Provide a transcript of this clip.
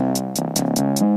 うん。